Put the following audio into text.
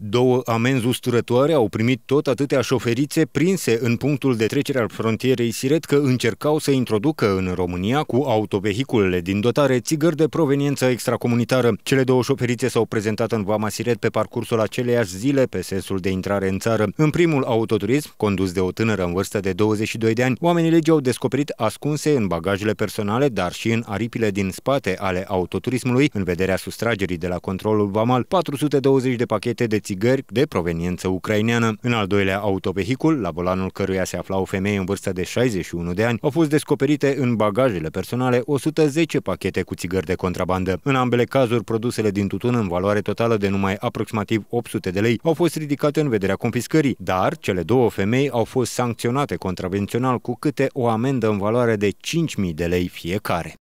Două amenzi usturătoare au primit tot atâtea șoferițe prinse în punctul de trecere al frontierei Siret că încercau să introducă în România cu autovehiculele din dotare țigări de proveniență extracomunitară. Cele două șoferițe s-au prezentat în Vama Siret pe parcursul aceleiași zile pe sensul de intrare în țară. În primul autoturism, condus de o tânără în vârstă de 22 de ani, oamenii legii au descoperit ascunse în bagajele personale, dar și în aripile din spate ale autoturismului, în vederea sustragerii de la controlul Vamal, 420 de pachete de țigări de proveniență ucraineană. În al doilea autovehicul, la volanul căruia se afla o femeie în vârstă de 61 de ani, au fost descoperite în bagajele personale 110 pachete cu țigări de contrabandă. În ambele cazuri, produsele din tutun în valoare totală de numai aproximativ 800 de lei au fost ridicate în vederea confiscării, dar cele două femei au fost sancționate contravențional cu câte o amendă în valoare de 5.000 de lei fiecare.